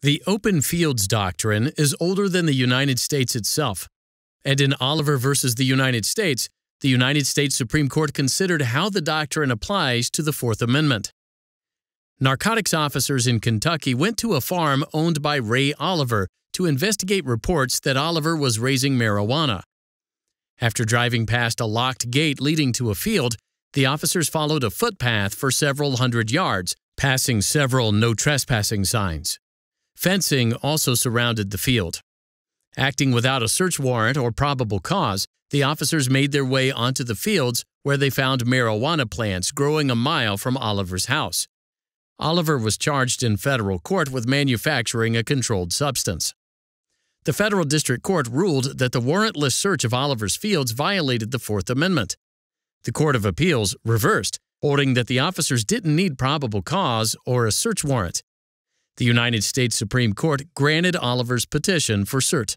The open fields doctrine is older than the United States itself. And in Oliver versus the United States, the United States Supreme Court considered how the doctrine applies to the Fourth Amendment. Narcotics officers in Kentucky went to a farm owned by Ray Oliver to investigate reports that Oliver was raising marijuana. After driving past a locked gate leading to a field, the officers followed a footpath for several hundred yards, passing several no trespassing signs. Fencing also surrounded the field. Acting without a search warrant or probable cause, the officers made their way onto the fields where they found marijuana plants growing a mile from Oliver's house. Oliver was charged in federal court with manufacturing a controlled substance. The federal district court ruled that the warrantless search of Oliver's fields violated the Fourth Amendment. The Court of Appeals reversed, holding that the officers didn't need probable cause or a search warrant. The United States Supreme Court granted Oliver's petition for cert.